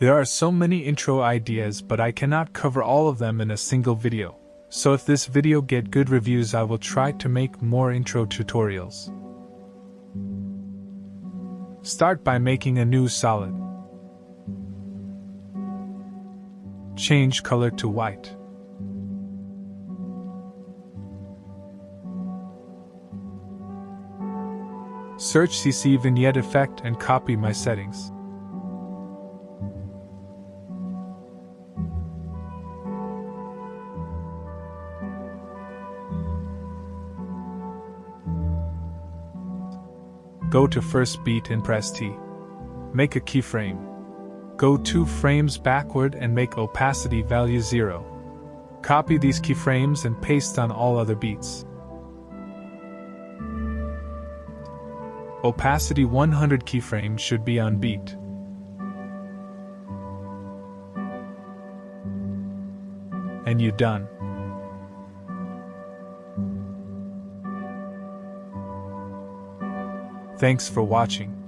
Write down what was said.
There are so many intro ideas but I cannot cover all of them in a single video. So if this video get good reviews I will try to make more intro tutorials. Start by making a new solid. Change color to white. Search CC Vignette Effect and copy my settings. Go to first beat and press T. Make a keyframe. Go two frames backward and make opacity value 0. Copy these keyframes and paste on all other beats. Opacity 100 keyframe should be on beat. And you're done. Thanks for watching.